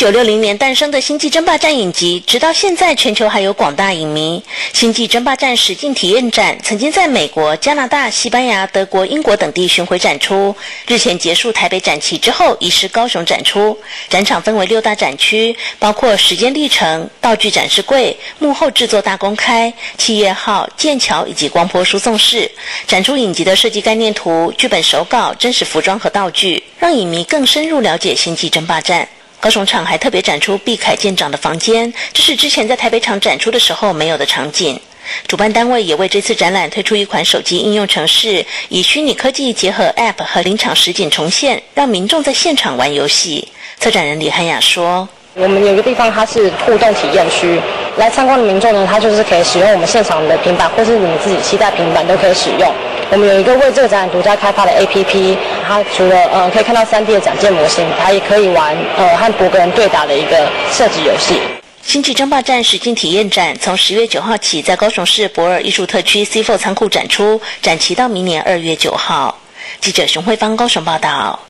九六零年诞生的《星际争霸战》影集，直到现在全球还有广大影迷。《星际争霸战》实境体验展曾经在美国、加拿大、西班牙、德国、英国等地巡回展出。日前结束台北展期之后，移师高雄展出。展场分为六大展区，包括时间历程、道具展示柜、幕后制作大公开、企业号、剑桥以及光波输送室，展出影集的设计概念图、剧本手稿、真实服装和道具，让影迷更深入了解《星际争霸战》。高雄场还特别展出毕凯舰长的房间，这是之前在台北场展出的时候没有的场景。主办单位也为这次展览推出一款手机应用程式，以虚拟科技结合 App 和临场实景重现，让民众在现场玩游戏。策展人李汉雅说。我们有一个地方，它是互动体验区，来参观的民众呢，他就是可以使用我们现场的平板，或是你们自己期待平板都可以使用。我们有一个为这个展览独家开发的 APP，它除了呃可以看到 3D 的展件模型，它也可以玩呃和博格人对打的一个设计游戏。星际争霸战实境体验展从十月九号起在高雄市博尔艺术特区 C4 仓库展出，展期到明年二月九号。记者熊慧芳高雄报道。